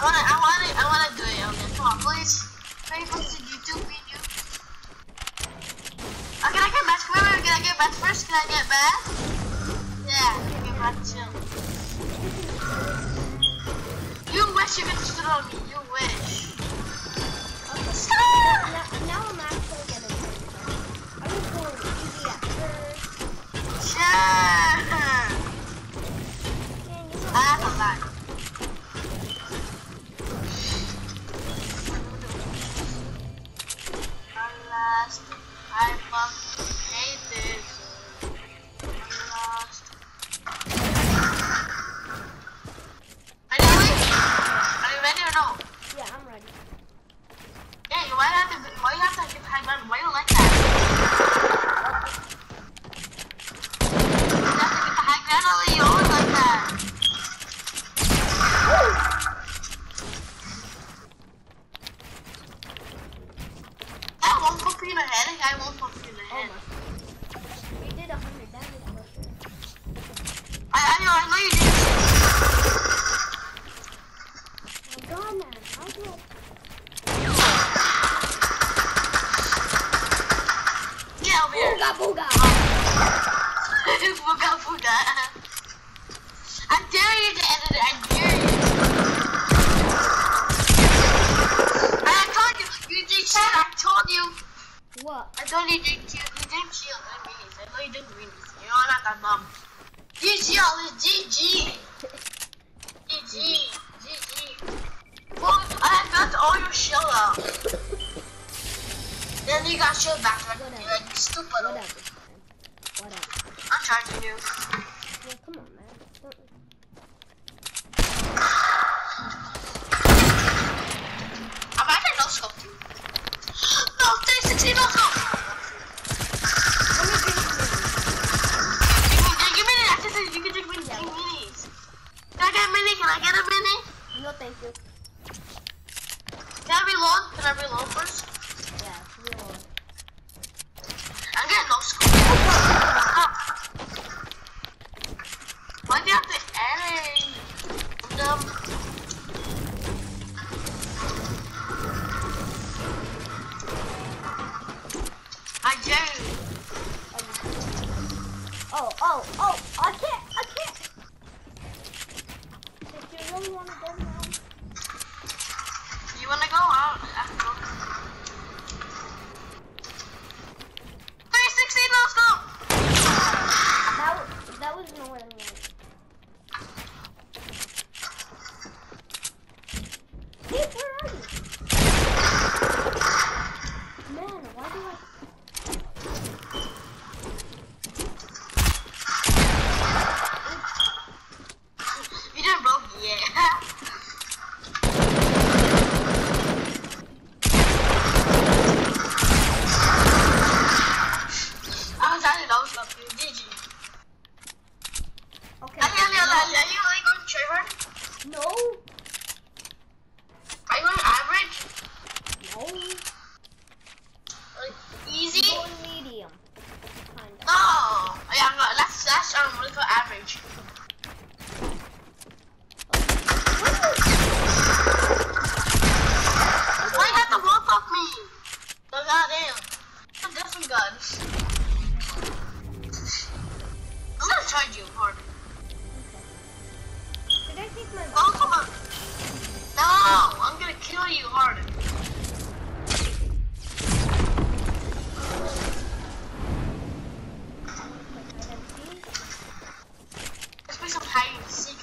I wanna, I wanna, I wanna do it, okay? Come on, please. Can you post a YouTube video? Uh, can I get back? Wait, wait, can I get back first? Can I get back? Yeah, I can get back too. You wish you could on me. You wish. Now, Get over here. Booga booga! Fuga fuga. I dare you to edit it. I dare you. I told you. You did shit. I told you. What? I told you you did you did shit on minis. I know you did minis. You know I'm not that dumb. GG, all is GG. GG. GG. Well, I got all your shell out. Then you got shell back. Like, Whatever. like stupid. Whatever. Whatever. I'm charging you. Well, come on, man. Don't... I'm actually no scope. No, 360 no scope. Let me drink Give give me the accessories. You can take mini. Can I get a mini? Can I get a mini? No, thank you. Can I reload? Can I reload first? Some hide and seek.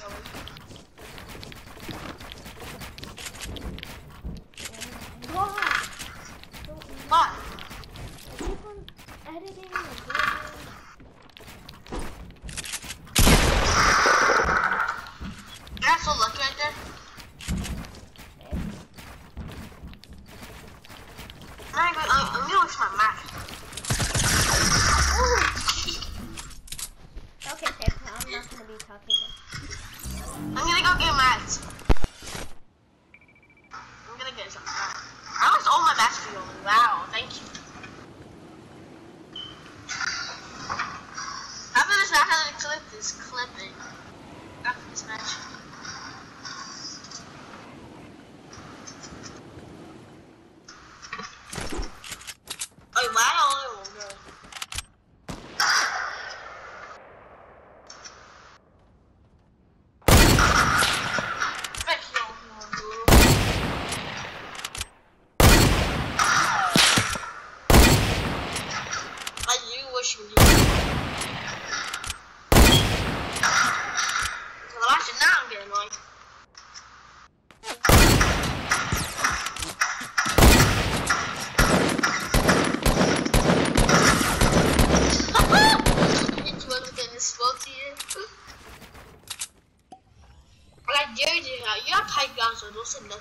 I editing doing... So lucky. I'm gonna, I'm gonna my Mac. Okay, Tiff, I'm not gonna be talking. I'm gonna go get Max. 什么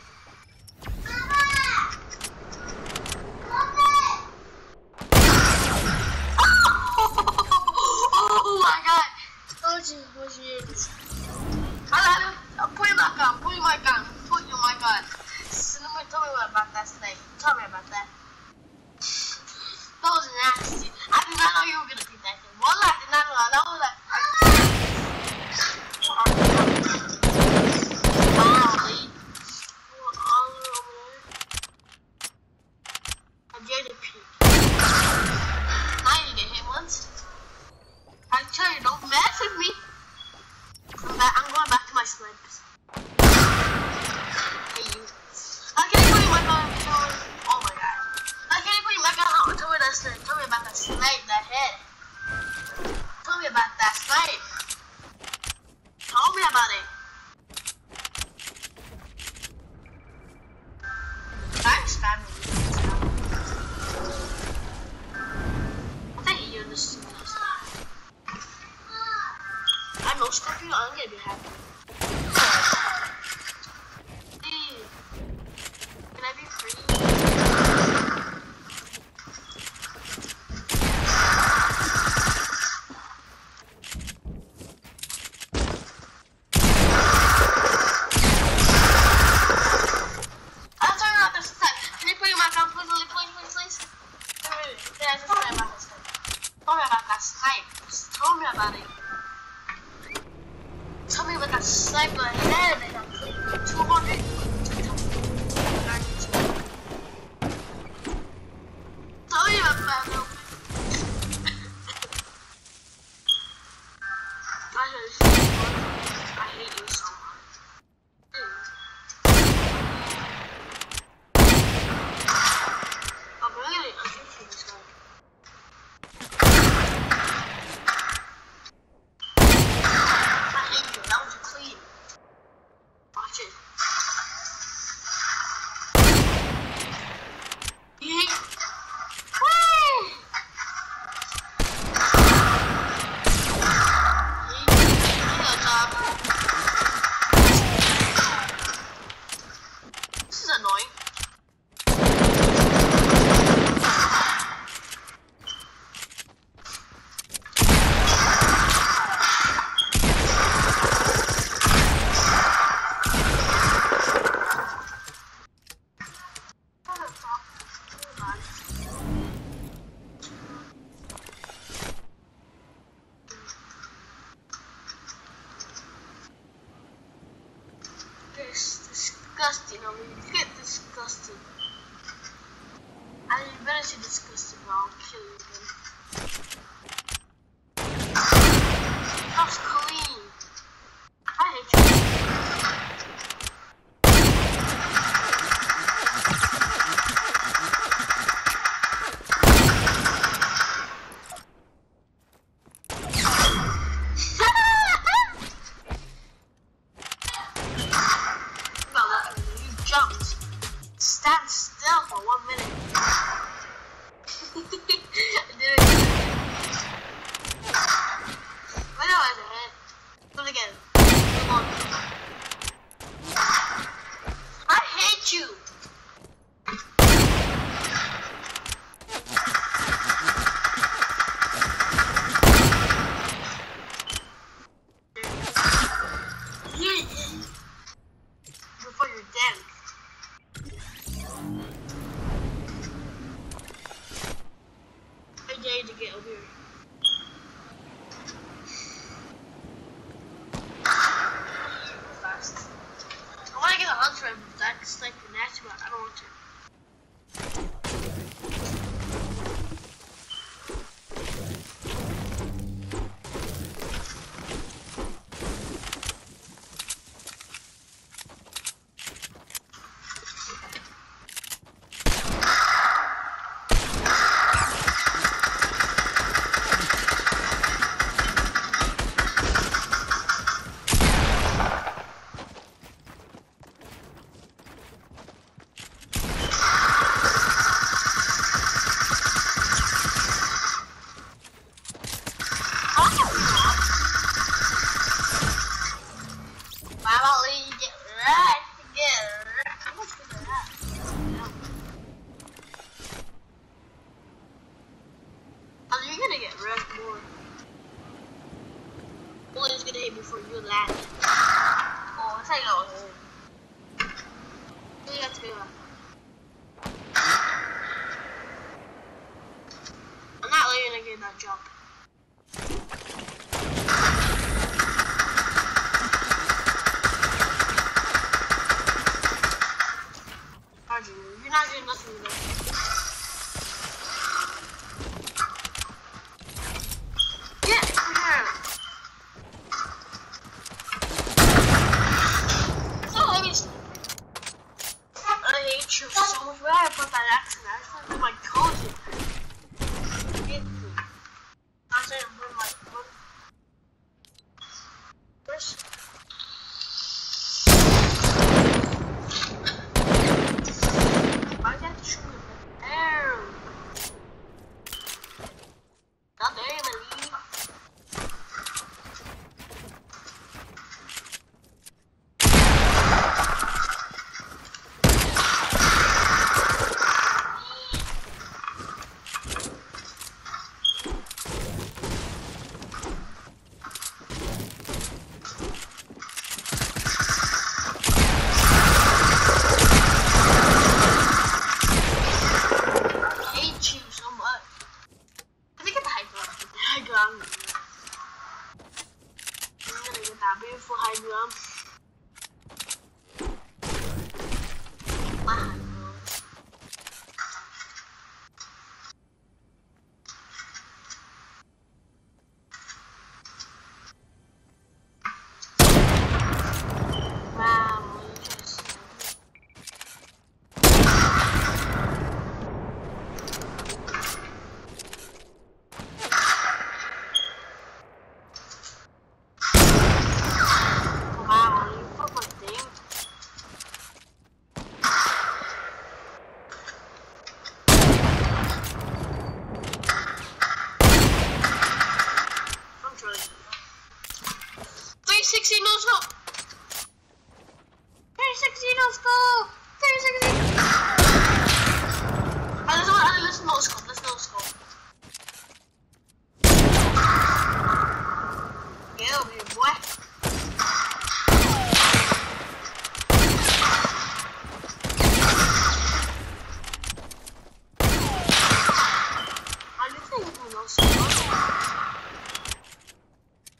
Like 되잖아요. 초보는 To get over here? it before you land. Oh, sai rồi. Đây là chưa. I'm not letting you get that jump. You're not doing nothing with it.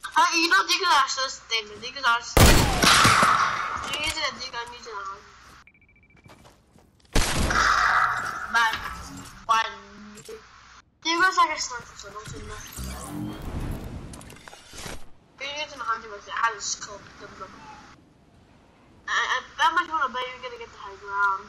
Ha iyi de değil arkadaşlar sistemi değil arkadaşlar. İyi de değil ben iyi de var. Ben ben Diyor arkadaşlar sorun sorun. Benim hangi mesela hal sıkıldım. Ben başıma ben gonna get the high ground.